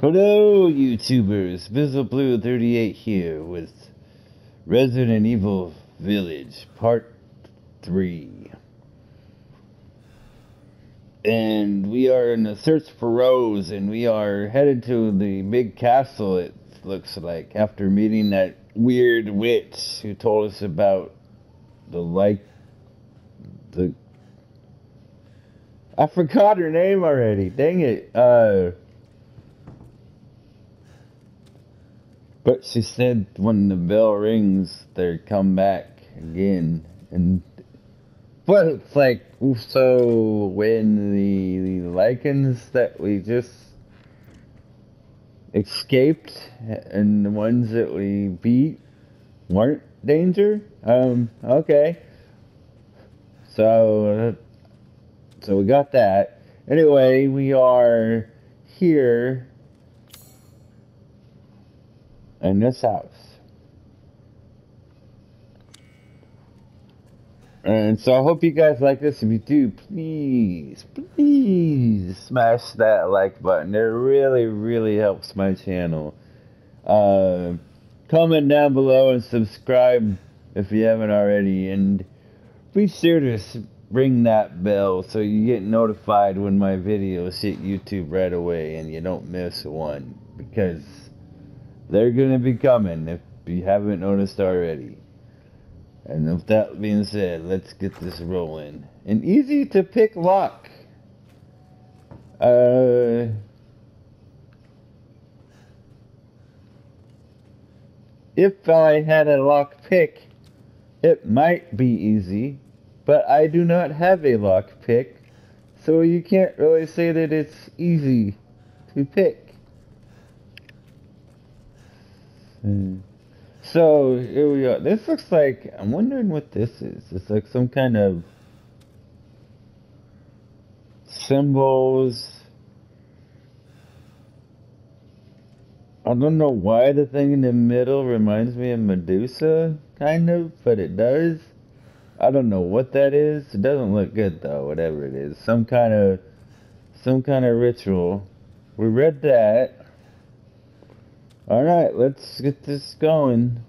Hello, YouTubers. BizzleBlue38 here with Resident Evil Village Part 3. And we are in a search for Rose, and we are headed to the big castle, it looks like, after meeting that weird witch who told us about the like. the. I forgot her name already. Dang it. Uh. But she said when the bell rings, they come back again. And but it's like so when the the Lycans that we just escaped and the ones that we beat weren't danger. Um. Okay. So so we got that. Anyway, we are here in this house. And so I hope you guys like this. If you do, please, please smash that like button. It really, really helps my channel. Uh, comment down below and subscribe if you haven't already. And be sure to ring that bell so you get notified when my videos hit YouTube right away and you don't miss one. Because they're going to be coming if you haven't noticed already. And with that being said, let's get this rolling. An easy to pick lock. Uh, if I had a lock pick, it might be easy, but I do not have a lock pick, so you can't really say that it's easy to pick. Hmm. So here we are. This looks like I'm wondering what this is. It's like some kind of symbols. I don't know why the thing in the middle reminds me of Medusa, kind of, but it does. I don't know what that is. It doesn't look good though, whatever it is. Some kind of some kind of ritual. We read that. Alright, let's get this going.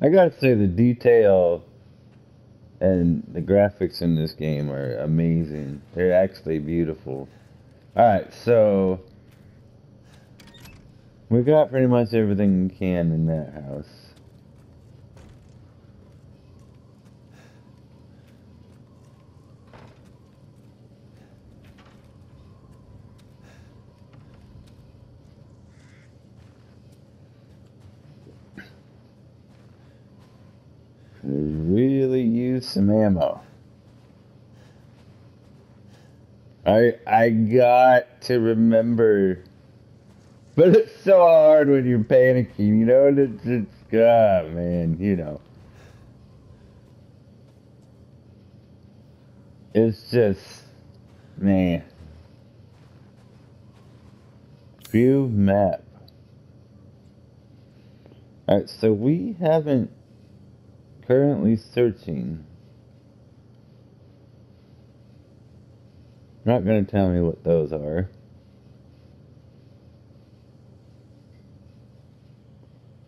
I gotta say, the detail and the graphics in this game are amazing. They're actually beautiful. Alright, so we got pretty much everything we can in that house. Really use some ammo. I I got to remember, but it's so hard when you're panicking. You know, it's just God, man. You know, it's just man. View map. Alright, so we haven't currently searching. Not going to tell me what those are.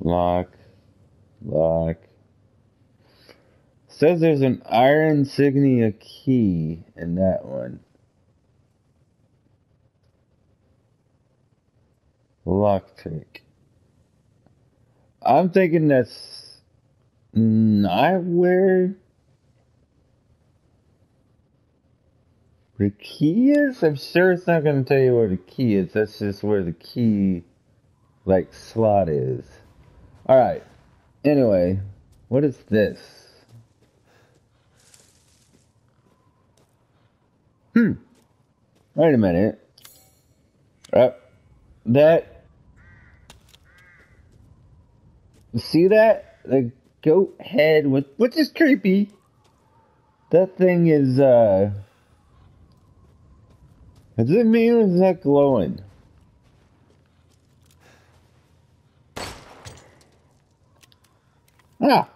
Lock. Lock. Says there's an iron insignia key in that one. Lockpick. I'm thinking that's I where the key is? I'm sure it's not going to tell you where the key is. That's just where the key, like, slot is. Alright. Anyway, what is this? Hmm. Wait a minute. Uh, that. See that? The goat head with which is creepy. That thing is uh Is it me or is that glowing? Ah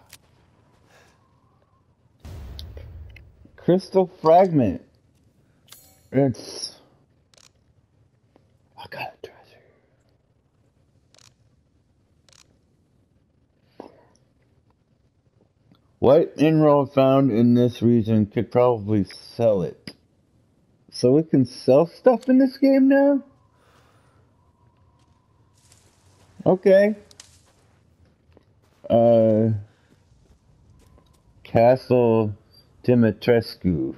Crystal fragment. It's What mineral found in this region could probably sell it. So we can sell stuff in this game now? Okay. Uh, Castle Dimitrescu.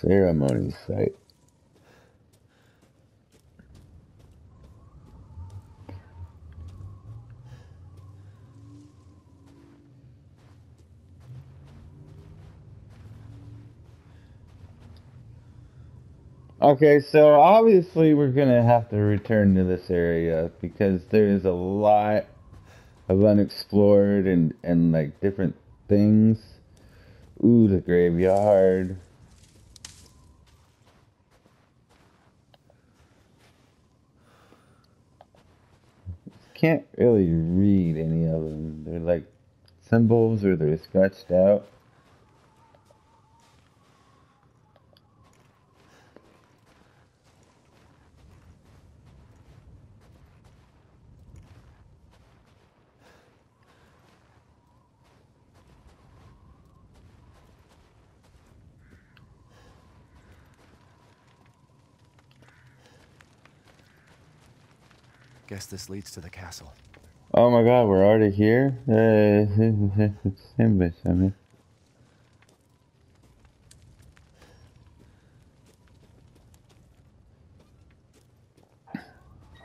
Ceremony site. Okay, so obviously we're gonna have to return to this area because there's a lot of unexplored and, and like different things. Ooh, the graveyard. Can't really read any of them. They're like symbols or they're scratched out. Guess this leads to the castle. Oh my god, we're already here? Bitch, I mean.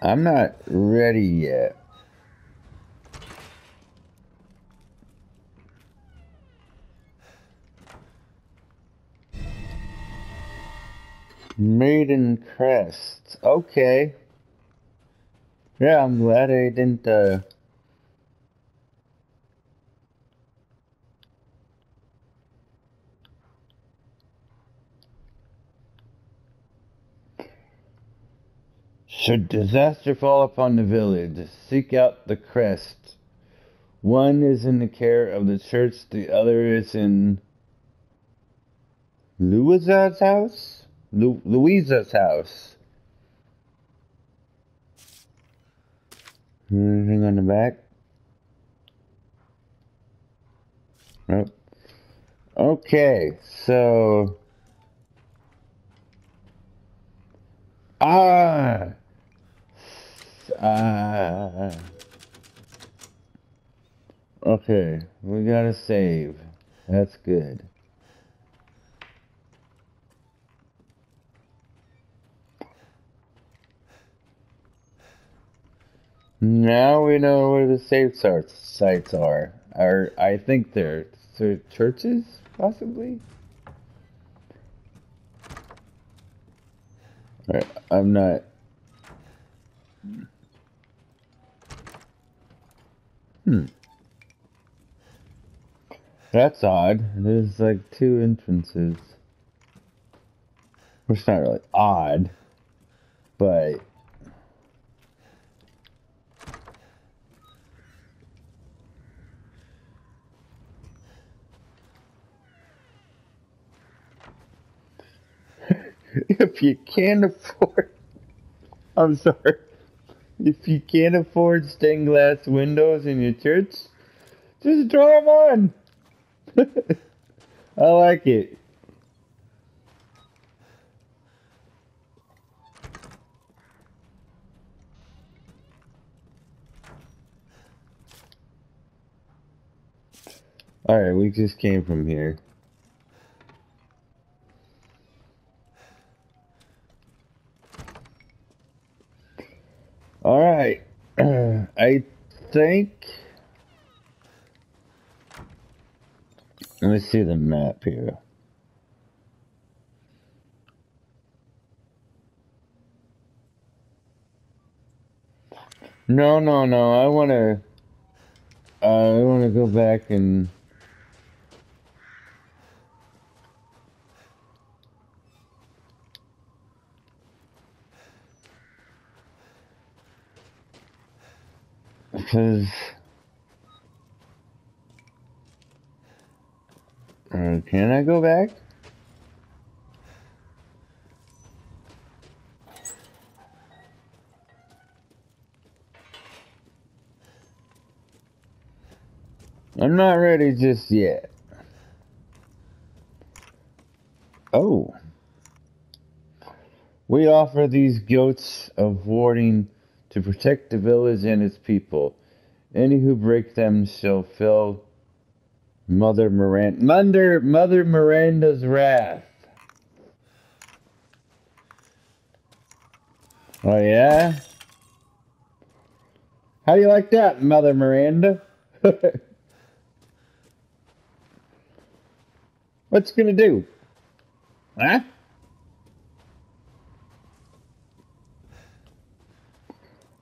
I'm not ready yet. Maiden Crest. Okay. Yeah, I'm glad I didn't, uh... Should disaster fall upon the village, seek out the crest. One is in the care of the church, the other is in Luiza's house? Lu Luiza's house. Anything on the back? Nope. Okay, so... Ah! Ah! Okay, we gotta save. That's good. Now we know where the safe sites are. Or I think they're, they're churches, possibly. Right, I'm not. Hmm. That's odd. There's like two entrances. Which is not really odd, but if you can't afford, I'm sorry, if you can't afford stained glass windows in your church, just draw them on. I like it. Alright, we just came from here. All right. I think. Let me see the map here. No, no, no. I want to. Uh, I want to go back and Because... Uh, can I go back? I'm not ready just yet. Oh. We offer these goats of warding to protect the village and its people. Any who break them shall feel Mother Miranda Mother Mother Miranda's wrath. Oh yeah? How do you like that, Mother Miranda? What's gonna do? Huh?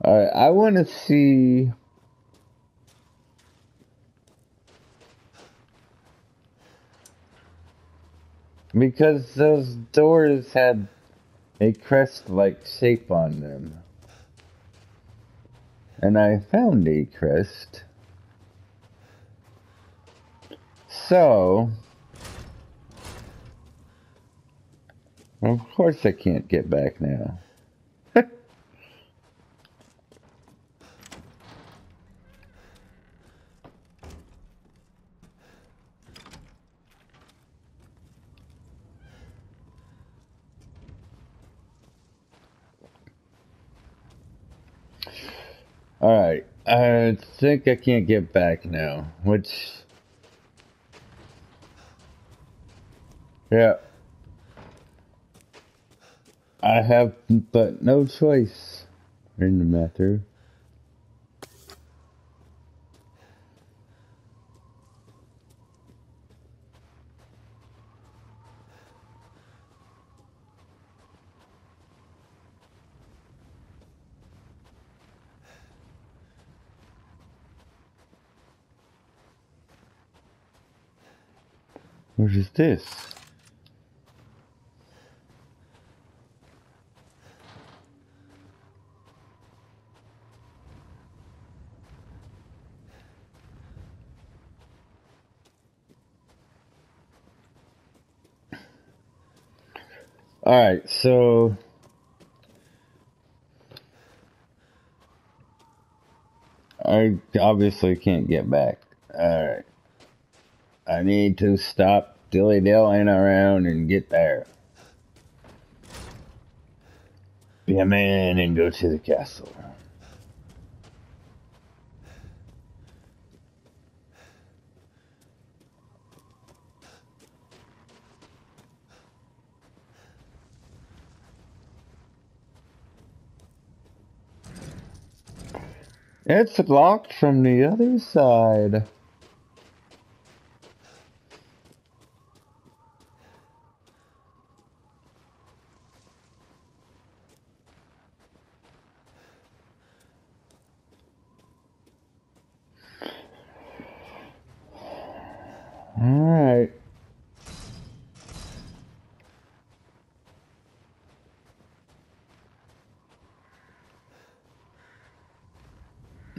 Alright, I want to see... Because those doors had a crest-like shape on them. And I found a crest. So... Of course I can't get back now. Alright, I think I can't get back now, which... Yeah. I have but no choice in the matter. This? Alright, so I obviously can't get back. Alright. I need to stop dilly-dallying around and get there. Be a man and go to the castle. It's locked from the other side. Alright.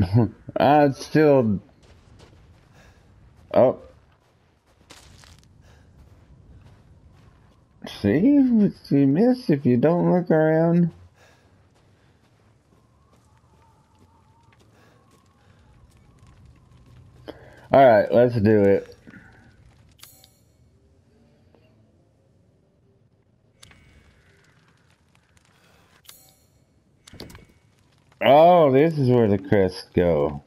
Uh, I still. Oh. See, you miss if you don't look around. Alright, let's do it. Oh, this is where the crests go.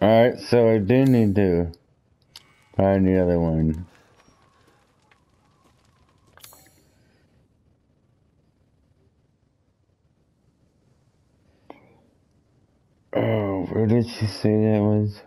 Alright, so I do need to find the other one. Oh, where did she say that was?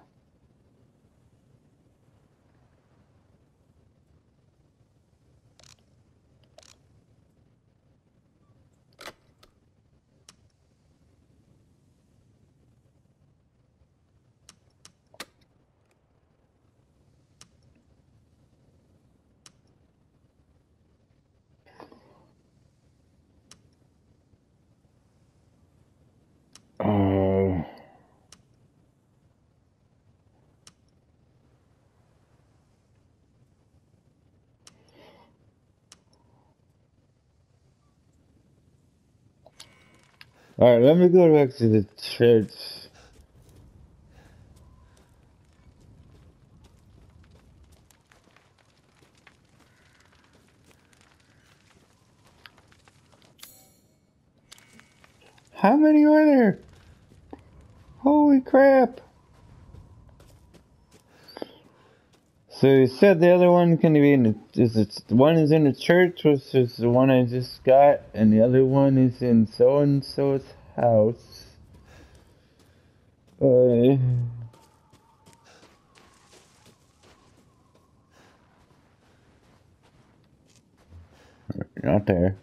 Alright, let me go back to the church. How many are there? Holy crap. So you said the other one can be in is it, one is in the church, which is the one I just got, and the other one is in so and so's house. Uh, not there.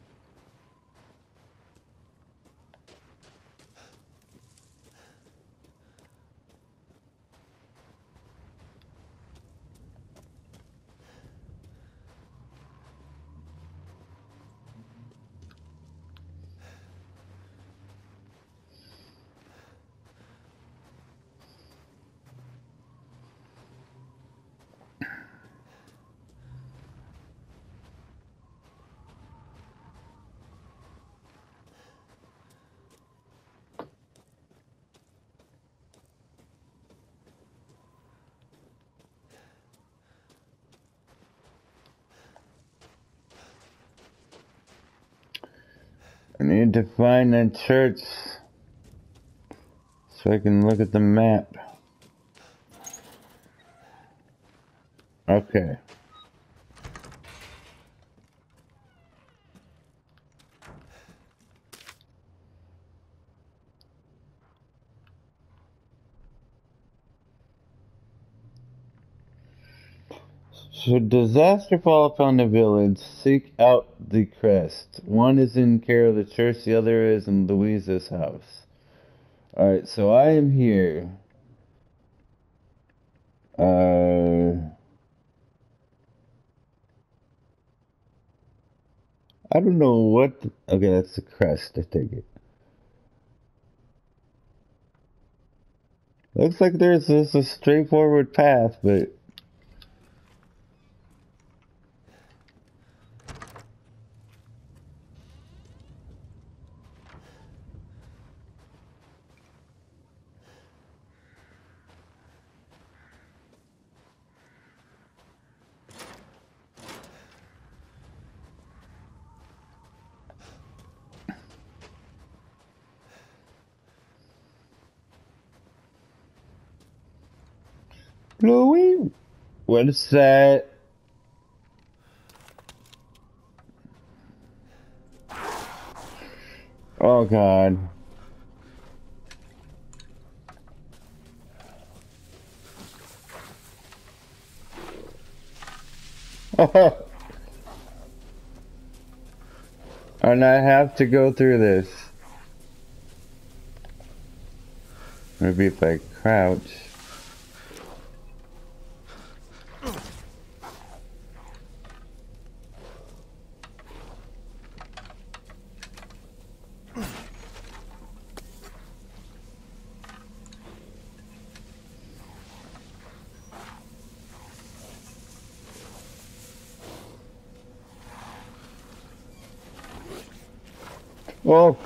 I need to find that church so I can look at the map. Okay. Should disaster fall upon the village, seek out the crest. One is in care of the church, the other is in Luiza's house. Alright, so I am here. Uh, I don't know what. Okay, that's the crest, I take it. Looks like there's just a straightforward path, but. What is that? Oh God. and I have to go through this. Maybe if I crouch. Oh.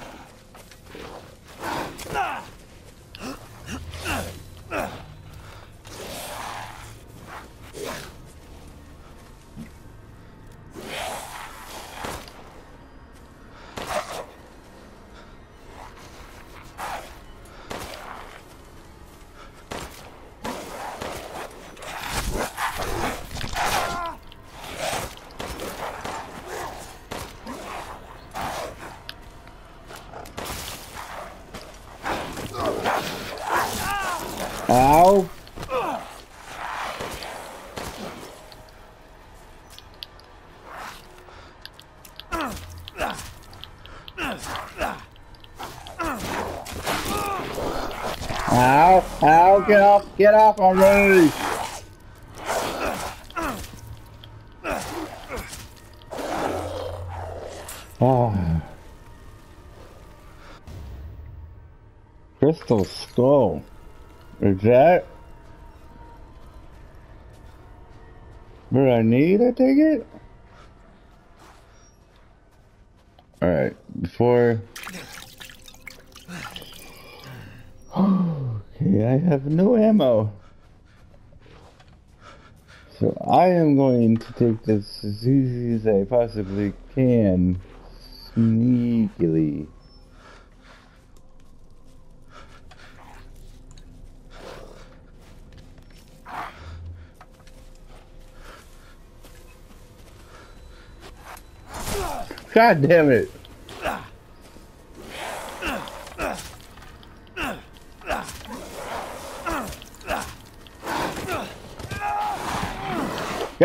Ow. Ow, ow, get off already! Oh. Crystal skull. Is that what I need, I take it? Alright, before Okay, I have no ammo. So I am going to take this as easy as I possibly can. Sneakily. God damn it.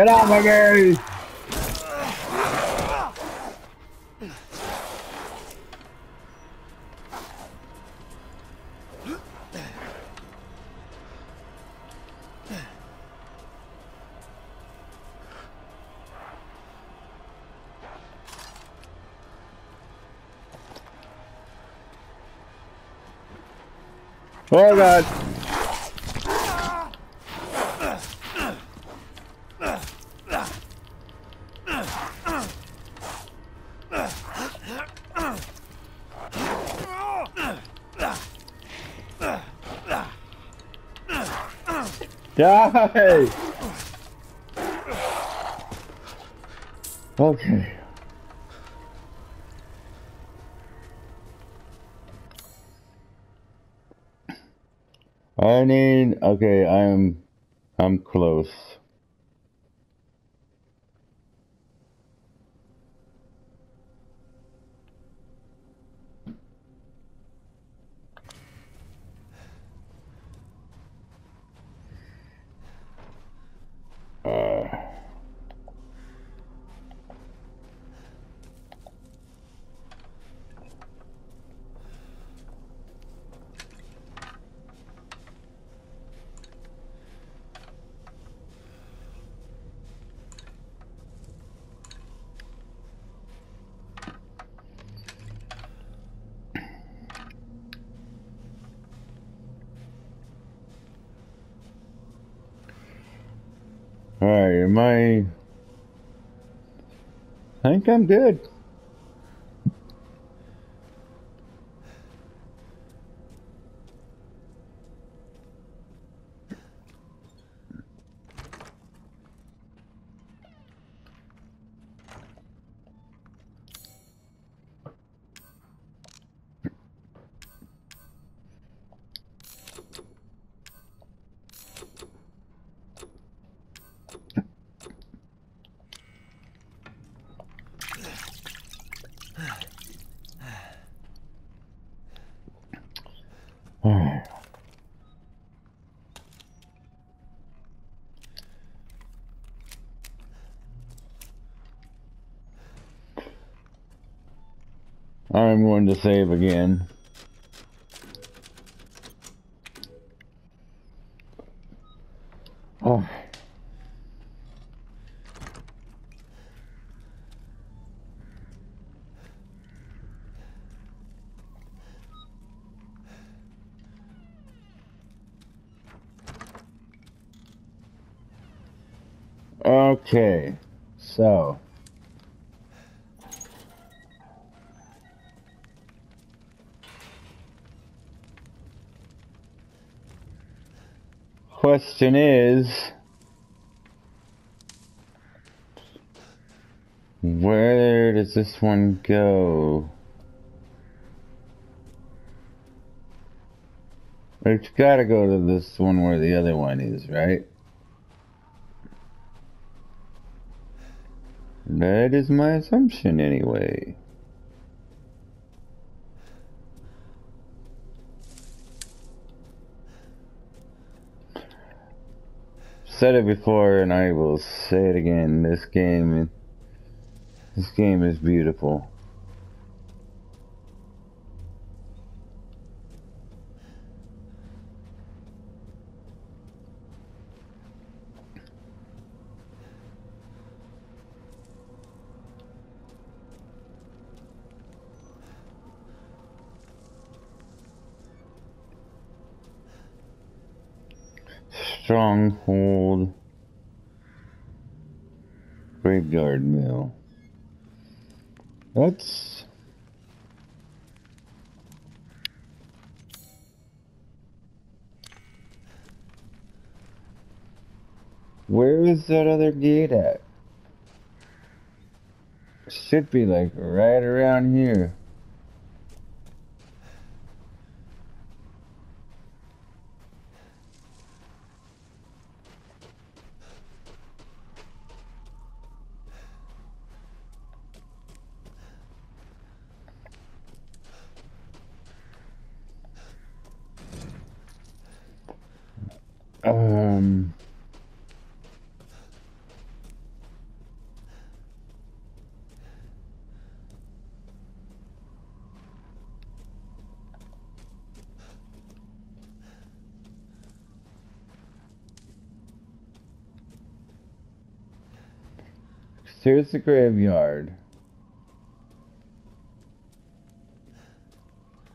Get out, my Gary! I need, okay, I'm, I'm close. Uh, I... I think I'm good. I'm going to save again. Oh. Okay, so. Question is. Where does this one go? It's gotta go to this one where the other one is, right? That is my assumption anyway. Said it before and I will say it again. This game this game is beautiful. Stronghold Graveyard Mill. Let's Where is that other gate at? Should be like right around here. Here's the graveyard.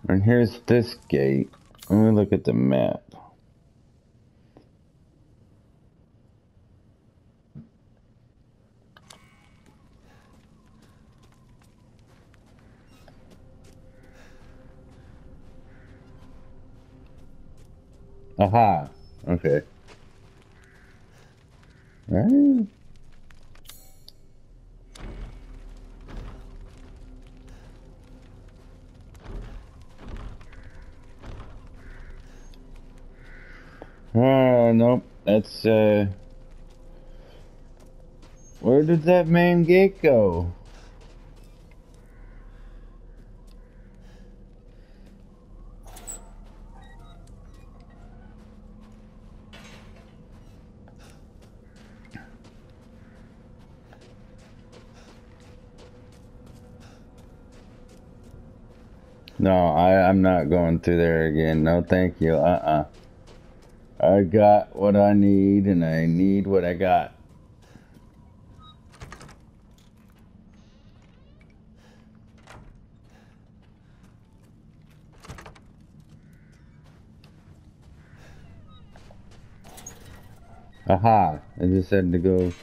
And here's this gate. Let me look at the map. Aha. Okay. Right. That's, uh... Where did that main gate go? No, I, I'm not going through there again. No, thank you. Uh-uh. I got what I need, and I need what I got. Aha, I just had to go.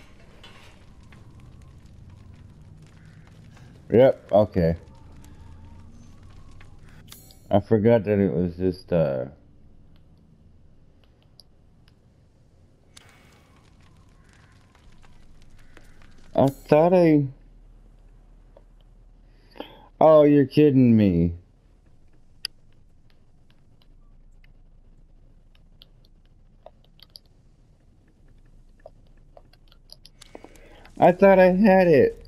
Yep, okay. I forgot that it was just, uh... I thought I... Oh, you're kidding me. I thought I had it.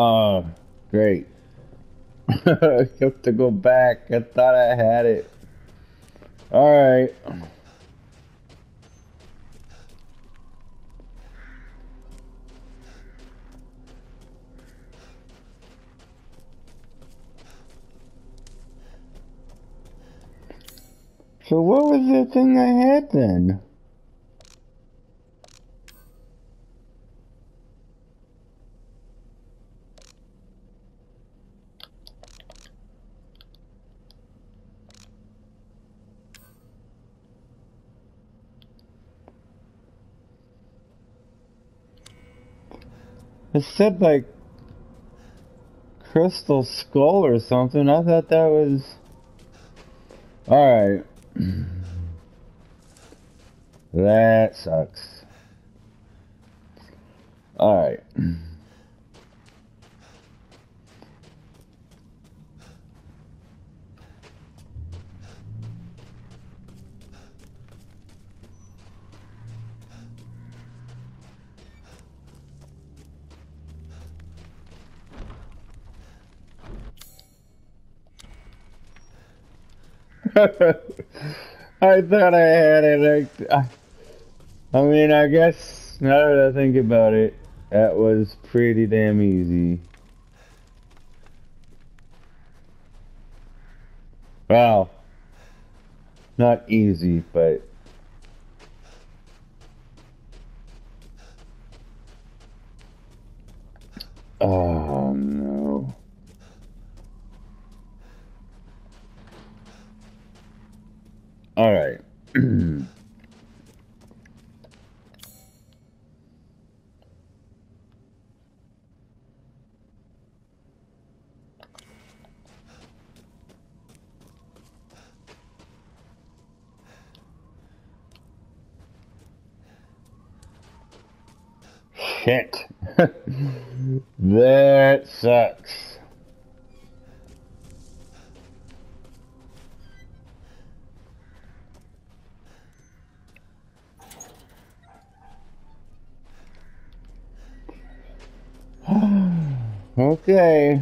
Oh, great. Have to go back. I thought I had it. Alright. So what was the thing I had then? It said like Crystal Skull or something. I thought that was. Alright. That sucks. Alright. I thought I had it. I, I mean, I guess now that I think about it, that was pretty damn easy. Wow. not easy, but Oh no. All right. Shit. that sucks. Okay.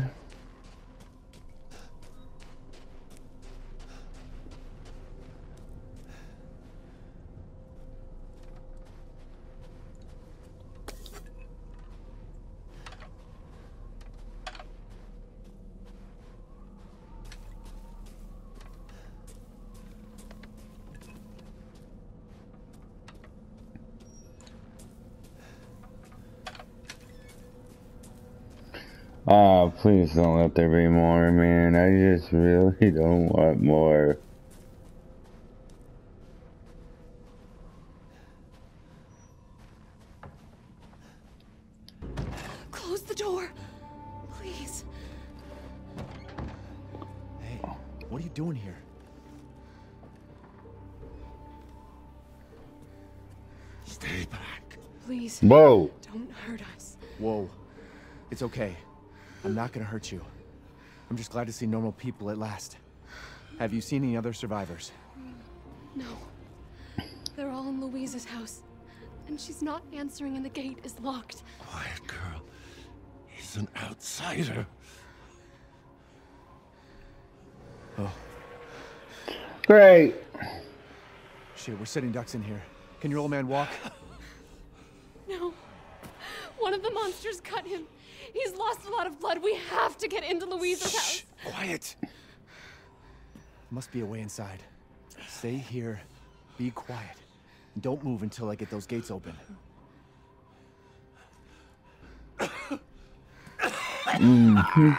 Oh, please don't let there be more, man. I just really don't want more. Close the door. Please. Hey, what are you doing here? Stay back. Please. Whoa. Don't hurt us. Whoa. It's okay. I'm not gonna hurt you. I'm just glad to see normal people at last. Have you seen any other survivors? No. They're all in Luiza's house. And she's not answering and the gate is locked. Quiet girl. He's an outsider. Oh, Great. shit, we're sitting ducks in here. Can your old man walk? No. One of the monsters cut him. He's lost a lot of blood. We have to get into Luiza's house. Quiet! Must be a way inside. Stay here, be quiet, and don't move until I get those gates open. Mm-hmm.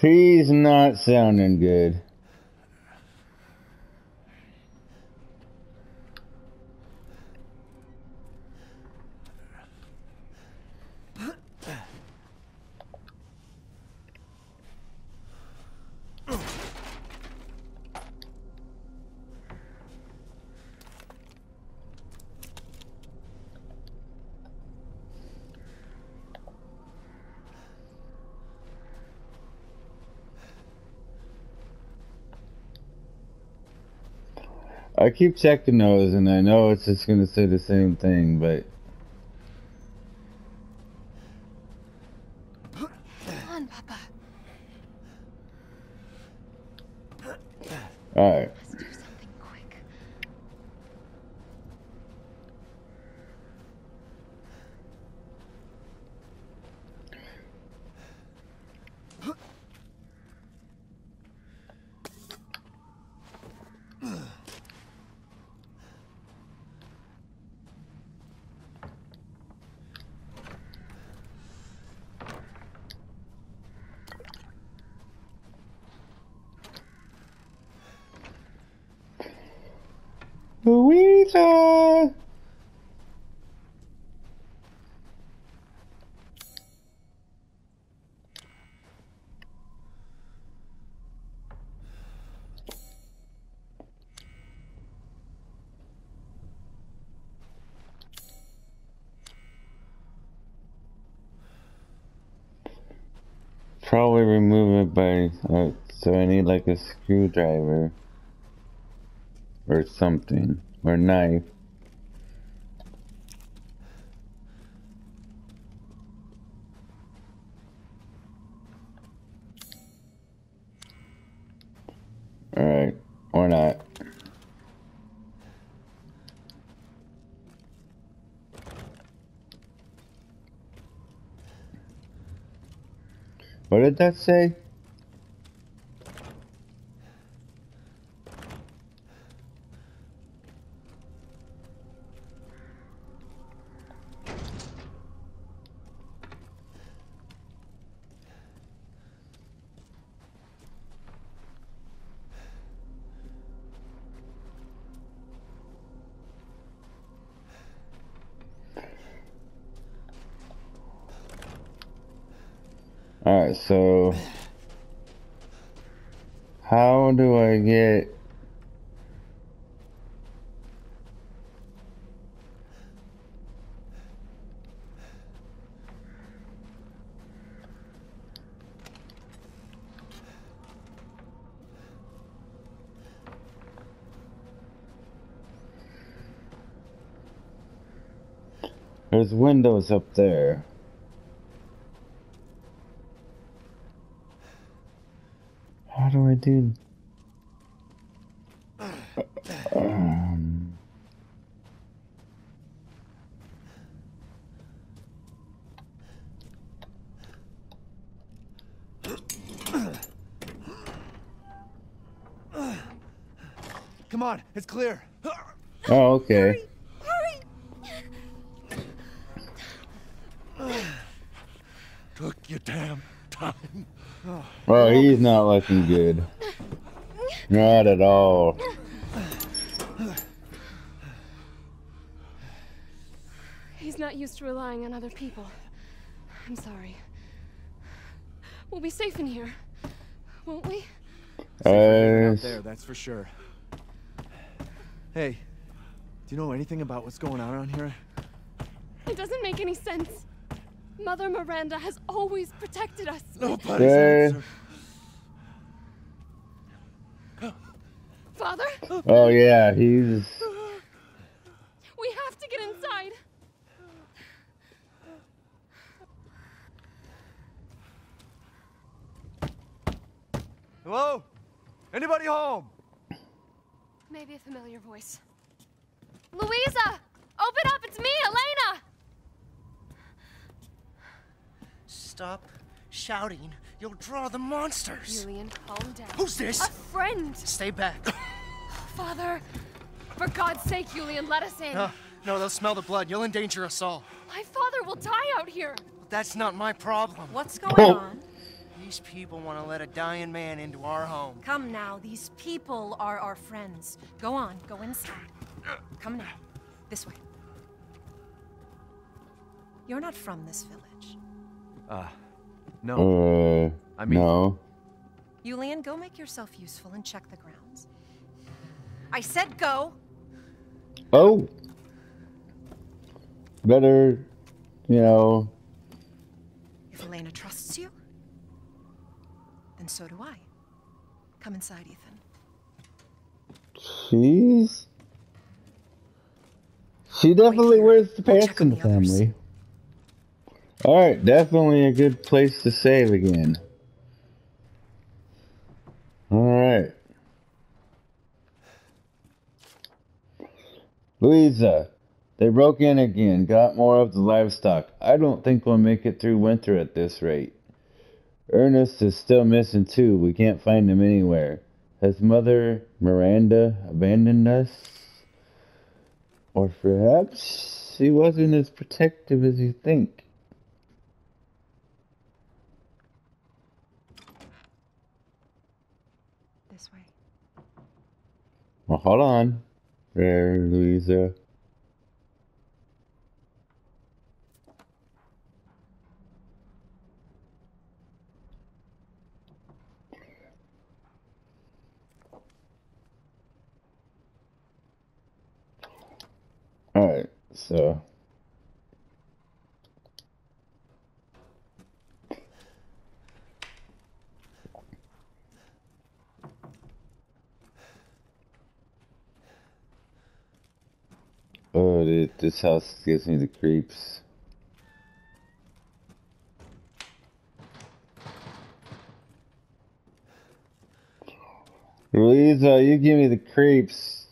He's not sounding good. I keep checking those, and I know it's just gonna say the same thing, but Come on, Papa. all right. Let's do something quick. Luiza. Probably remove it by, uh, so I need like a screwdriver or something or knife. All right, or not. What did that say? Alright, so how do I get There's windows up there. How do I do? Um, Come on, it's clear. oh, okay. Took your damn time. Oh, he's not looking good. Not at all. He's not used to relying on other people. I'm sorry. We'll be safe in here, won't we? Uh, Out there, that's for sure. Hey, do you know anything about what's going on around here? It doesn't make any sense. Mother Miranda has always protected us. Nobody's Okay. answer. Father, oh yeah, he's. we have to get inside. Hello? Anybody home? Maybe a familiar voice. Luiza! Open up! It's me, Elena! Stop shouting. You'll draw the monsters. Julian, calm down. Who's this? A friend! Stay back. Father! For God's sake, Julian, let us in. no, no, they'll smell the blood. You'll endanger us all. My father will die out here. But That's not my problem. What's going Oh. on? These people want to let a dying man into our home. Come now, these people are our friends. Go on, go inside. Come now, this way. You're not from this village. Uh, no. Uh, I mean- no. Julian, go make yourself useful and check the grounds. I said go! Oh. Better, you know. If Elena trusts you, then so do I. Come inside, Ethan. She's. She definitely wears the pants in the the family. Alright, definitely a good place to save again. Alright. Luiza, they broke in again, got more of the livestock. I don't think we'll make it through winter at this rate. Ernest is still missing too. We can't find him anywhere. Has Mother Miranda abandoned us? Or perhaps she wasn't as protective as you think. This way. Well, hold on, there, Luiza. Alright, so. Oh, th- this house gives me the creeps. Luiza, you give me the creeps.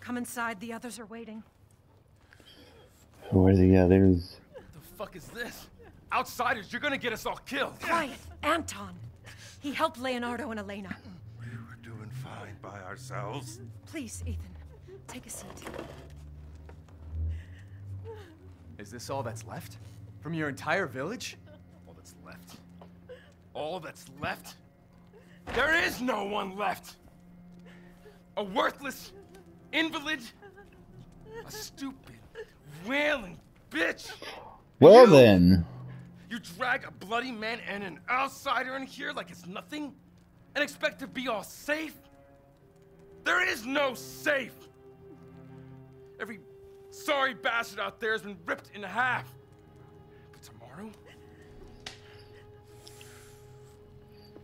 Come inside, the others are waiting. Where are the others? What the fuck is this? Outsiders, you're gonna get us all killed. Quiet, Anton. He helped Leonardo and Elena. We were doing fine by ourselves. Please, Ethan, take a seat. Is this all that's left? From your entire village? All that's left. All that's left? There is no one left! A worthless invalid? A stupid, wailing bitch! Well You- then. You drag a bloody man and an outsider in here like it's nothing? And expect to be all safe? There is no safe! Every sorry bastard out there has been ripped in half. But tomorrow?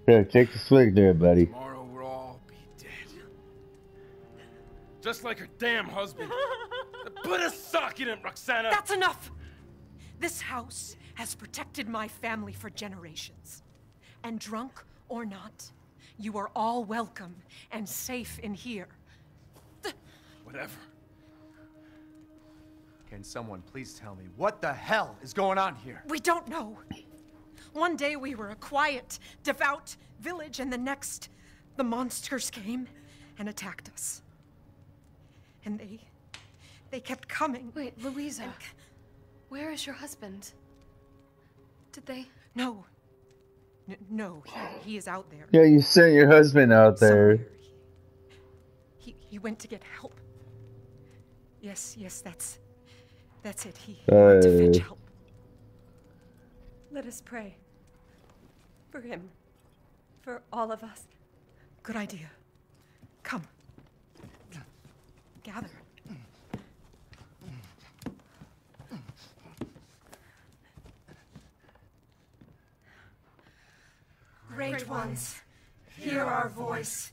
Yeah, take the swig there, buddy. Tomorrow we'll all be dead. Just like her damn husband. Put a sock in it, Roxana! That's enough! This house has protected my family for generations. And drunk or not, you are all welcome and safe in here. Whatever. Can someone please tell me what the hell is going on here? We don't know. One day we were a quiet, devout village, and the next, the monsters came and attacked us. And they. they kept coming. Wait, Luiza. Where is your husband? Did they? No. N- no, he, he is out there. Yeah, you sent your husband out there. Somewhere. He, he went to get help. Yes, yes, that's. That's it. He went to fetch Uh. help. Let us pray. For him. For all of us. Good idea. Come. Gather. Great ones, hear our voice.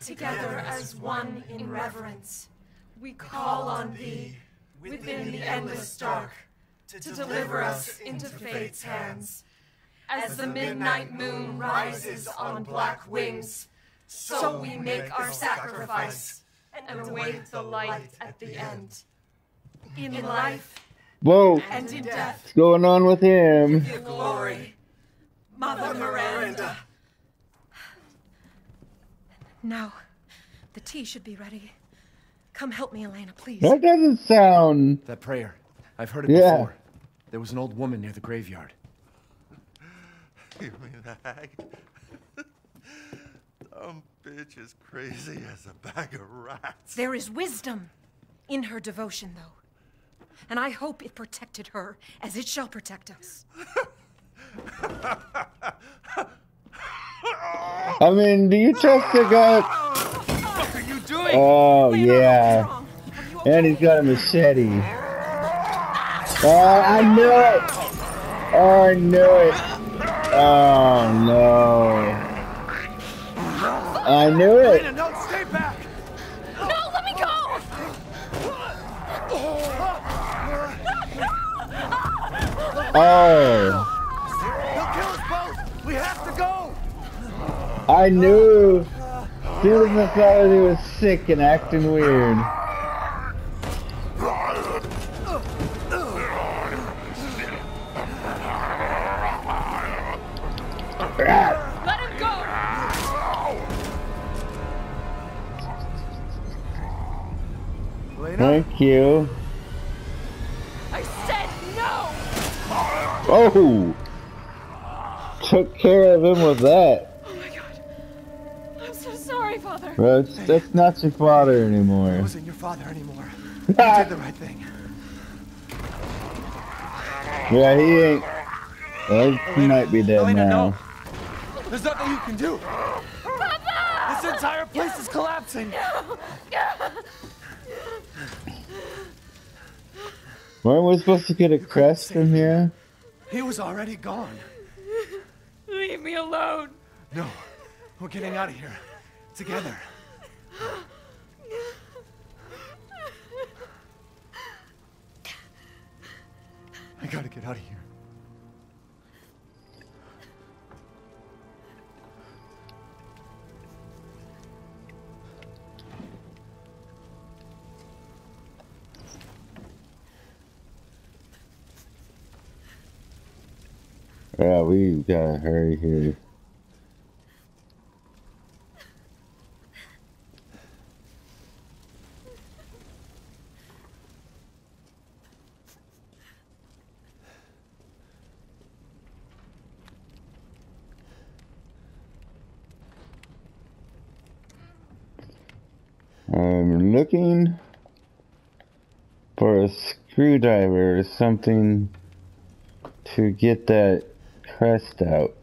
Together as one in reverence, we call on thee within the endless dark to deliver us into fate's hands. As the midnight moon rises on black wings, so we make our sacrifice and await the light at the end. In life Whoa, and in death, what's going on with him? give glory. Mother Miranda. Now, the tea should be ready. Come help me, Elena, please. That doesn't sound. That prayer. I've heard it Yeah. before. There was an old woman near the graveyard. You mean the hag? Dumb bitch is crazy as a bag of rats. There is wisdom in her devotion, though. And I hope it protected her as it shall protect us. I mean, do you trust the guy? What are you doing? Oh Lena, yeah, wrong? Are you and he's got a machete. Oh, I knew it. Oh, I knew it. Oh no. I knew it. no, stay back! No, let me go! Oh, He'll kill us both! We have to go! I knew. Soon as I saw that he was sick and acting weird. Let him go! Thank you. I said no! Oh, took care of him with that. Sorry, Father. That's that's not your father I anymore. wasn't your father anymore. You did the right thing. Yeah, he ain't. Well, he might be dead Elena, now. no. There's nothing you can do. Papa! This entire place is collapsing. Weren't we supposed to get a crest from here? He was already gone. Leave me alone. No, we're getting out of here. Together. I gotta get out of here. Yeah, we gotta hurry here. I'm looking for a screwdriver or something to get that crest out.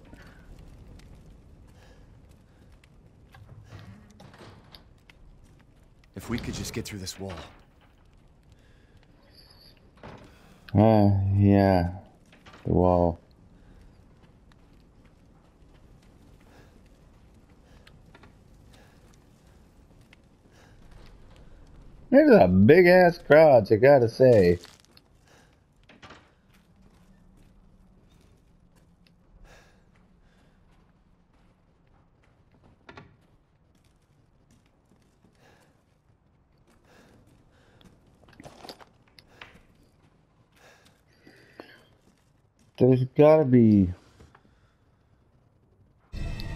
If we could just get through this wall. Uh, yeah. The wall. There's a big ass crowd, I gotta say. There's gotta be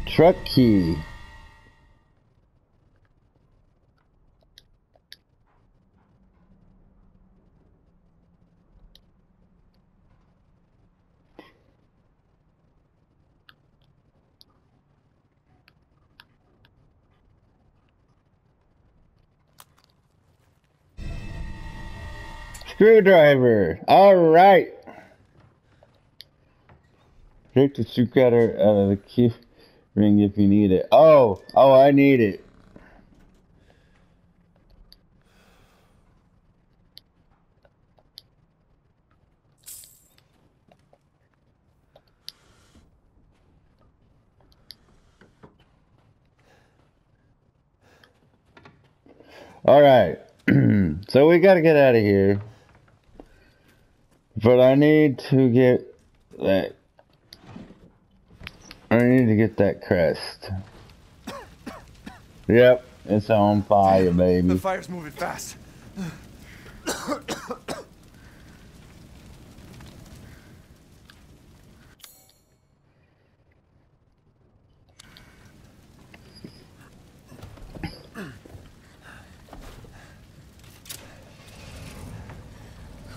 truck key. Screwdriver. All right. Take the screwdriver out of the key ring if you need it. Oh, oh, I need it. All right. so we got to get out of here. But I need to get that. I need to get that crest. Yep, it's on fire, baby. The fire's moving fast.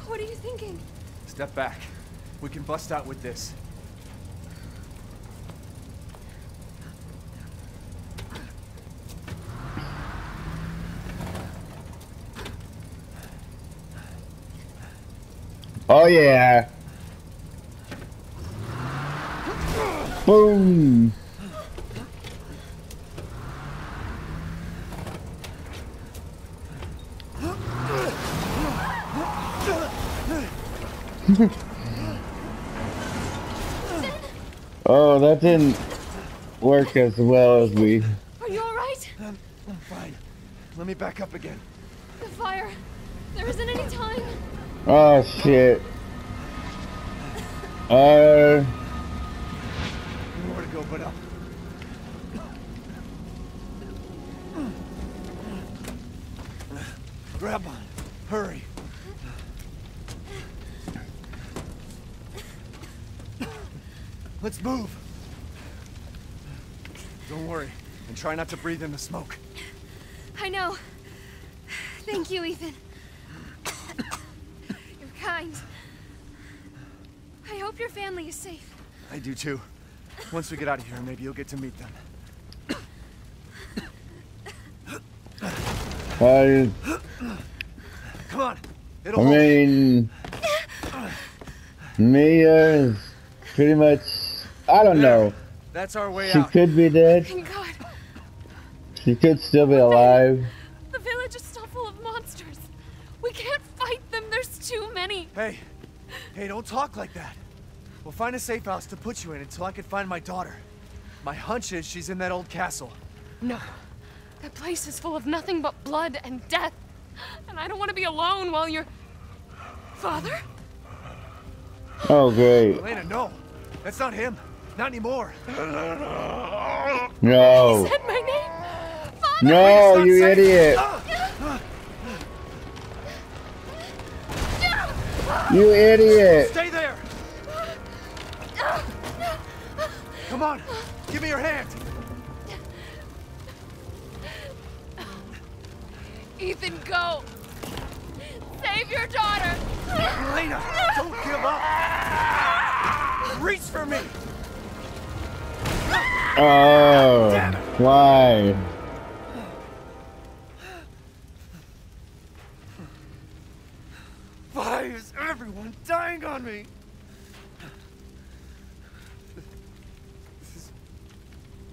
What are you thinking? Step back. We can bust out with this. Oh yeah. Boom. oh, that didn't work as well as we. Are you alright? I'm, I'm fine. Let me back up again. The fire. There isn't any time. Oh shit. Uh. Nowhere to go but up. Grab on. Hurry. Let's move. Don't worry, and try not to breathe in the smoke. I know. Thank you, Ethan. You're kind. I hope your family is safe. I do too. Once we get out of here, maybe you'll get to meet them. I, Come on. It'll I mean, Mia is uh, pretty much. I don't know. That's our way She out. could be dead. Oh Thank God. She could still be alive. The village is still full of monsters. We can't fight them. There's too many. Hey, hey, don't talk like that. We'll find a safe house to put you in until I can find my daughter. My hunch is she's in that old castle. No. That place is full of nothing but blood and death. And I don't want to be alone while you're. Father? Oh great. Elena, no. That's not him. Not anymore. No. Said my name? Father! No, you safe. idiot. You idiot. Stay there! Come on, give me your hand. Ethan, go! Save your daughter! Elena, don't give up. Reach for me. Oh, why? Why is everyone dying on me? This is,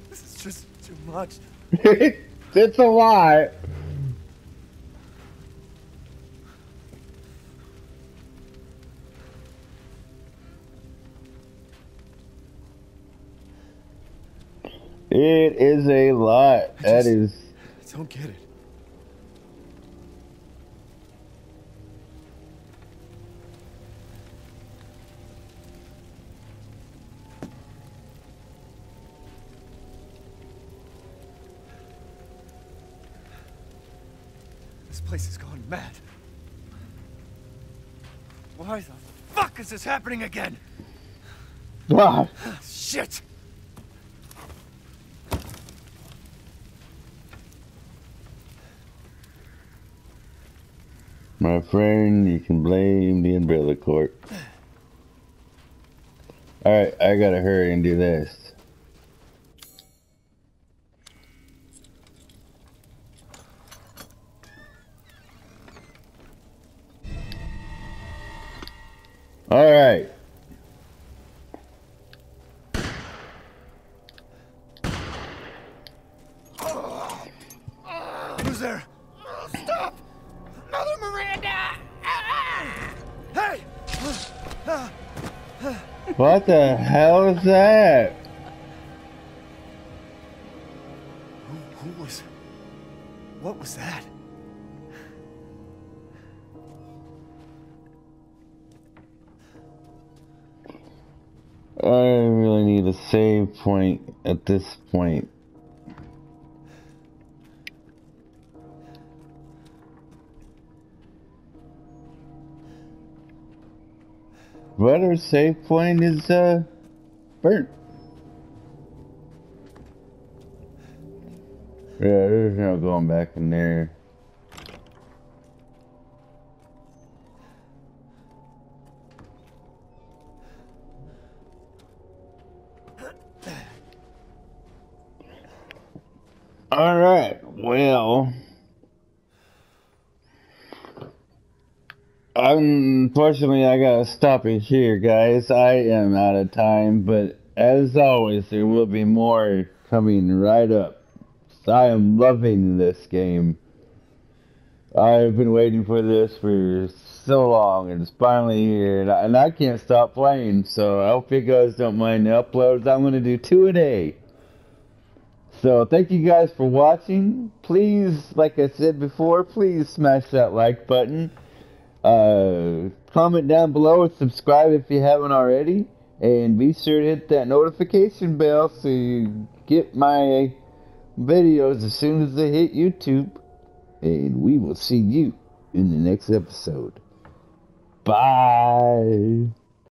this is just too much. it's a lot. It is a lot. That is. I don't get it. This place has gone mad. Why the fuck is this happening again? Wow. Ah, shit! My friend, you can blame the Umbrella Corp. Alright, I gotta hurry and do this. Alright. What the hell is that? Who, who was... What was that? I really need a save point at this point. Our save point is uh burnt. Yeah, there's no going back in there. All right. Well, unfortunately, I gotta stop it here, guys. I am out of time, but as always, there will be more coming right up. I am loving this game. I've been waiting for this for so long, and it's finally here, and I, and I can't stop playing. So I hope you guys don't mind the uploads. I'm gonna do two a day. So thank you guys for watching. Please, like I said before, please smash that like button. Uh, comment down below and subscribe if you haven't already. And be sure to hit that notification bell so you get my videos as soon as they hit YouTube. And we will see you in the next episode. Bye.